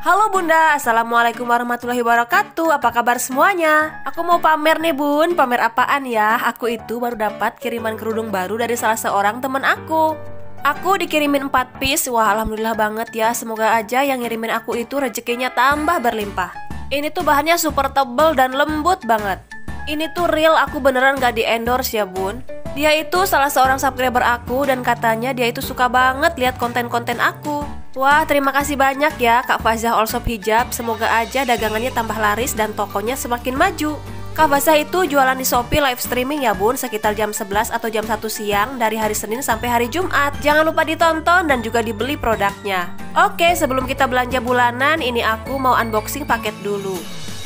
Halo Bunda, Assalamualaikum warahmatullahi wabarakatuh. Apa kabar semuanya? Aku mau pamer nih Bun, pamer apaan ya? Aku itu baru dapat kiriman kerudung baru dari salah seorang temen aku. Aku dikirimin 4 piece, wah alhamdulillah banget ya. Semoga aja yang ngirimin aku itu rezekinya tambah berlimpah. Ini tuh bahannya super tebel dan lembut banget. Ini tuh real. Aku beneran gak di endorse ya bun. Dia itu salah seorang subscriber aku dan katanya dia itu suka banget lihat konten-konten aku Wah, terima kasih banyak ya Kak Fazah Allshop Hijab. Semoga aja dagangannya tambah laris dan tokonya semakin maju. Kak Fazah itu jualan di Shopee live streaming ya bun Sekitar jam 11 atau jam 1 siang Dari hari Senin sampai hari Jumat. Jangan lupa ditonton dan juga dibeli produknya. Oke sebelum kita belanja bulanan Ini aku mau unboxing paket dulu.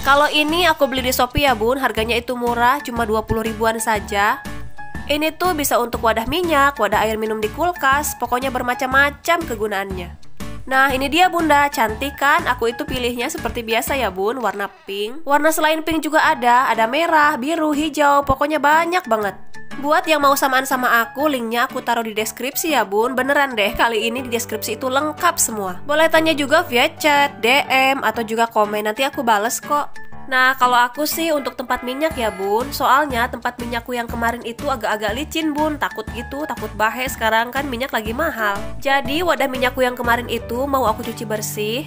Kalau ini aku beli di Shopee ya bun Harganya itu murah cuma 20 ribuan saja. Ini tuh bisa untuk wadah minyak, wadah air minum di kulkas Pokoknya bermacam-macam kegunaannya Nah ini dia bunda, cantik kan? Aku itu pilihnya seperti biasa ya bun, warna pink. Warna selain pink juga ada, ada merah, biru, hijau, pokoknya banyak banget. Buat yang mau samaan sama aku, linknya aku taruh di deskripsi ya bun. Beneran deh, kali ini di deskripsi itu lengkap semua. Boleh tanya juga via chat, DM, atau juga komen, nanti aku bales kok Nah, kalau aku sih untuk tempat minyak ya, Bun. Soalnya tempat minyakku yang kemarin itu agak-agak licin, Bun. Takut gitu, takut bahe sekarang kan minyak lagi mahal. Jadi, wadah minyakku yang kemarin itu mau aku cuci bersih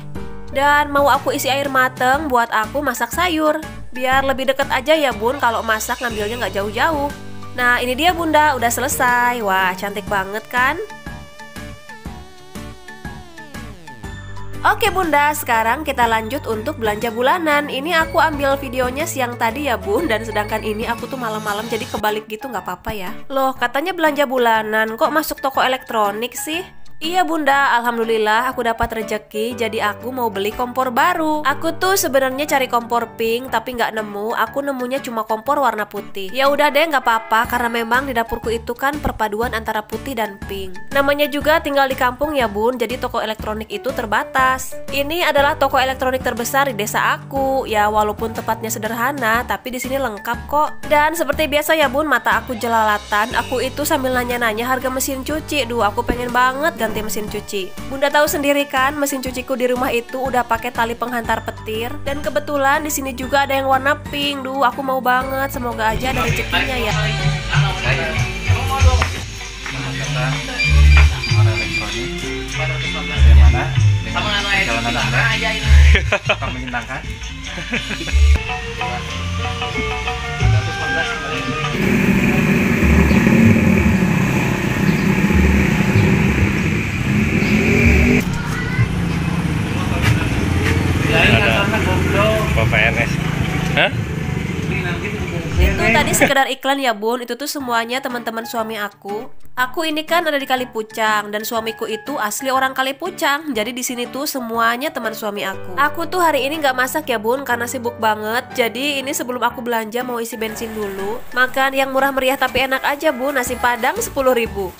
dan mau aku isi air mateng buat aku masak sayur. Biar lebih deket aja ya, Bun, kalau masak ngambilnya nggak jauh-jauh. Nah, ini dia Bunda, udah selesai. Wah, cantik banget kan? Oke bunda, sekarang kita lanjut untuk belanja bulanan. Ini aku ambil videonya siang tadi ya bun Dan sedangkan ini aku tuh malam-malam jadi kebalik gitu nggak apa-apa ya. Loh katanya belanja bulanan, kok masuk toko elektronik sih? Iya bunda, alhamdulillah aku dapat rejeki jadi aku mau beli kompor baru. Aku tuh sebenarnya cari kompor pink tapi nggak nemu. Aku nemunya cuma kompor warna putih. Ya udah deh nggak apa-apa karena memang di dapurku itu kan perpaduan antara putih dan pink. Namanya juga tinggal di kampung ya bun, jadi toko elektronik itu terbatas. Ini adalah toko elektronik terbesar di desa aku. Ya walaupun tempatnya sederhana tapi di sini lengkap kok. Dan seperti biasa ya bun, mata aku jelalatan. Aku itu sambil nanya-nanya harga mesin cuci. Duh aku pengen banget ganti mesin cuci. Bunda tahu sendiri kan, mesin cuciku di rumah itu udah pakai tali penghantar petir dan kebetulan di sini juga ada yang warna pink. Duh, aku mau banget. Semoga aja ada rezekinya ya. PNS Hah? Itu tadi sekedar iklan ya bun. Itu tuh semuanya teman-teman suami aku. Aku ini kan ada di Kalipucang Dan suamiku itu asli orang Kalipucang. Jadi di sini tuh semuanya teman suami aku. Aku tuh hari ini nggak masak ya bun Karena sibuk banget. Jadi ini sebelum aku belanja mau isi bensin dulu. Makan yang murah meriah tapi enak aja bun. Nasi padang 10 ribu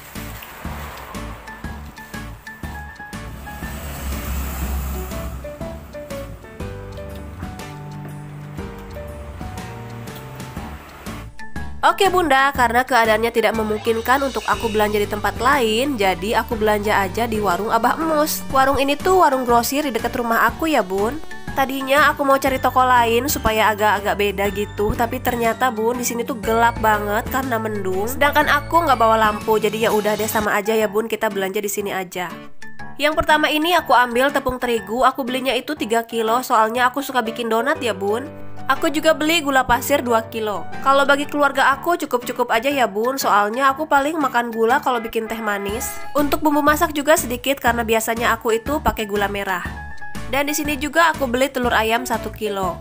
Oke bunda, karena keadaannya tidak memungkinkan untuk aku belanja di tempat lain Jadi aku belanja aja di warung Abah Emus Warung ini tuh warung grosir di dekat rumah aku ya bun Tadinya aku mau cari toko lain supaya agak-agak beda gitu, tapi ternyata bun di sini tuh gelap banget karena mendung. Sedangkan aku nggak bawa lampu, jadi ya udah deh sama aja ya bun kita belanja di sini aja. Yang pertama ini aku ambil tepung terigu, aku belinya itu 3 kilo soalnya aku suka bikin donat ya bun. Aku juga beli gula pasir 2 kilo. Kalau bagi keluarga aku cukup-cukup aja ya bun, soalnya aku paling makan gula kalau bikin teh manis. Untuk bumbu masak juga sedikit karena biasanya aku itu pakai gula merah. Dan di sini juga aku beli telur ayam 1 kilo.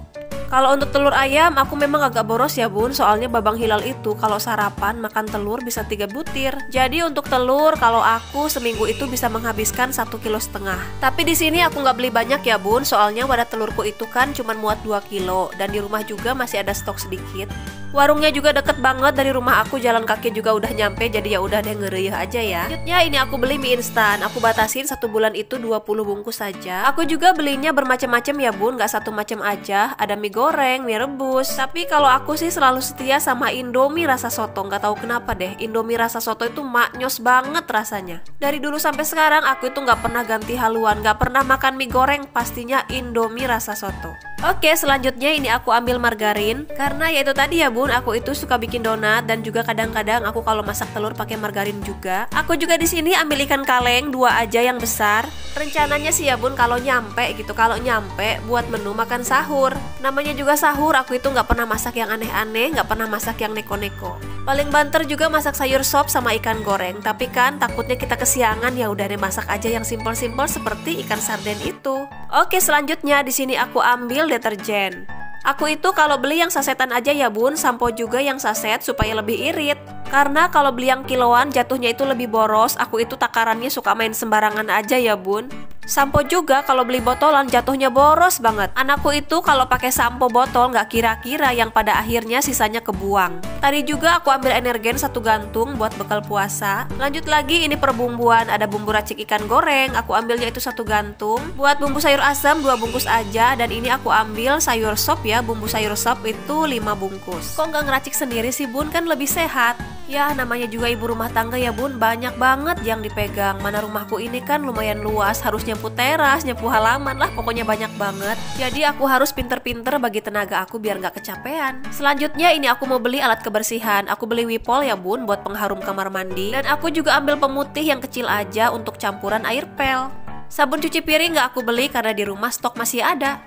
Kalau untuk telur ayam aku memang agak boros ya bun. Soalnya babang hilal itu kalau sarapan makan telur bisa 3 butir. Jadi untuk telur kalau aku seminggu itu bisa menghabiskan 1 kilo setengah. Tapi di sini aku nggak beli banyak ya bun. Soalnya wadah telurku itu kan cuma muat 2 kilo. Dan di rumah juga masih ada stok sedikit Warungnya juga deket banget dari rumah aku, jalan kaki juga udah nyampe, jadi ya udah deh ngereyeh aja ya. Selanjutnya ini aku beli mie instan, aku batasin satu bulan itu 20 bungkus saja. Aku juga belinya bermacam-macam ya bun, nggak satu macam aja. Ada mie goreng, mie rebus. Tapi kalau aku sih selalu setia sama Indomie rasa soto, nggak tahu kenapa deh. Indomie rasa soto itu maknyos banget rasanya. Dari dulu sampai sekarang aku itu nggak pernah ganti haluan, nggak pernah makan mie goreng, pastinya Indomie rasa soto. Oke, selanjutnya ini aku ambil margarin karena ya itu tadi ya bun, aku itu suka bikin donat dan juga kadang-kadang aku kalau masak telur pakai margarin juga. Aku juga di sini ambil ikan kaleng dua aja yang besar. Rencananya sih ya bun kalau nyampe gitu, kalau nyampe buat menu makan sahur. Namanya juga sahur, aku itu nggak pernah masak yang aneh-aneh, nggak pernah masak yang neko-neko. Paling banter juga masak sayur sop sama ikan goreng, tapi kan takutnya kita kesiangan ya udah deh masak aja yang simpel-simpel seperti ikan sarden itu. Oke, selanjutnya di sini aku ambil deterjen. Aku itu kalau beli yang sasetan aja ya bun, sampo juga yang saset supaya lebih irit. Karena kalau beli yang kiloan jatuhnya itu lebih boros, aku itu takarannya suka main sembarangan aja ya bun. Sampo juga kalau beli botolan jatuhnya boros banget. Anakku itu kalau pakai sampo botol nggak kira-kira yang pada akhirnya sisanya kebuang. Tadi juga aku ambil energen satu gantung buat bekal puasa. Lanjut lagi ini perbumbuan ada bumbu racik ikan goreng. Aku ambilnya itu satu gantung. Buat bumbu sayur asam dua bungkus aja dan ini aku ambil sayur sop ya bumbu sayur sop itu lima bungkus. Kok nggak ngeracik sendiri sih bun kan lebih sehat. Ya namanya juga ibu rumah tangga ya bun banyak banget yang dipegang. Mana rumahku ini kan lumayan luas harus nyapu teras, nyapu halaman lah pokoknya banyak banget. Jadi aku harus pinter-pinter bagi tenaga aku biar nggak kecapean. Selanjutnya ini aku mau beli alat kebersihan. Aku beli Wipol ya bun buat pengharum kamar mandi. Dan aku juga ambil pemutih yang kecil aja untuk campuran air pel. Sabun cuci piring nggak aku beli karena di rumah stok masih ada.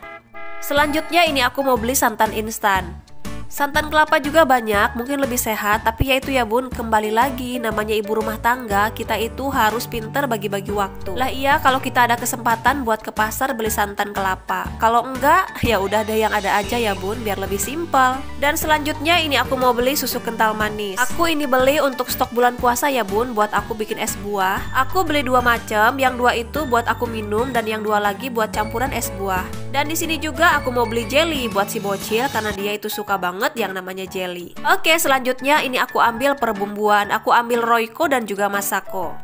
Selanjutnya ini aku mau beli santan instan. Santan kelapa juga banyak, mungkin lebih sehat, tapi ya itu ya bun, kembali lagi namanya ibu rumah tangga, kita itu harus pinter bagi-bagi waktu. Lah iya, kalau kita ada kesempatan buat ke pasar beli santan kelapa. Kalau enggak, ya udah ada yang ada aja ya bun, biar lebih simpel. Dan selanjutnya ini aku mau beli susu kental manis. Aku ini beli untuk stok bulan puasa ya bun, buat aku bikin es buah. Aku beli dua macam, yang dua itu buat aku minum dan yang dua lagi buat campuran es buah. Dan di sini juga aku mau beli jelly buat si bocil karena dia itu suka banget banget yang namanya jelly. Oke, selanjutnya ini aku ambil perbumbuan. Aku ambil Royco dan juga Masako.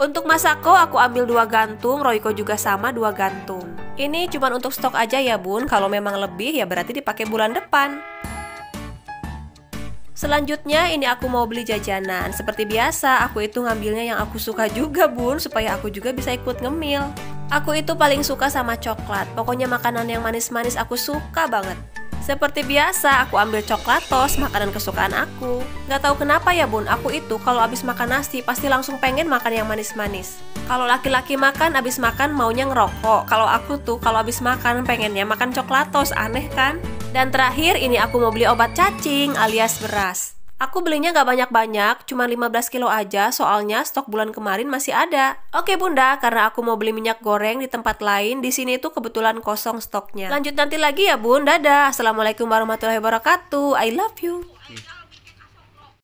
Untuk Masako aku ambil dua gantung, Royco juga sama dua gantung. Ini cuma untuk stok aja ya bun, kalau memang lebih ya berarti dipakai bulan depan. Selanjutnya ini aku mau beli jajanan Seperti biasa aku itu ngambilnya yang aku suka juga bun Supaya aku juga bisa ikut ngemil Aku itu paling suka sama coklat Pokoknya makanan yang manis-manis aku suka banget seperti biasa, aku ambil coklat tos, makanan kesukaan aku. Gak tahu kenapa ya bun, aku itu kalau abis makan nasi pasti langsung pengen makan yang manis-manis. Kalau laki-laki makan abis makan maunya ngerokok. Kalau aku tuh kalau abis makan pengennya makan coklat tos, aneh kan? Dan terakhir ini aku mau beli obat cacing alias beras. Aku belinya gak banyak-banyak, cuma 15 kilo aja, soalnya stok bulan kemarin masih ada. Oke bunda, karena aku mau beli minyak goreng di tempat lain, di sini tuh kebetulan kosong stoknya. Lanjut nanti lagi ya bun, dadah. Assalamualaikum warahmatullahi wabarakatuh, I love you.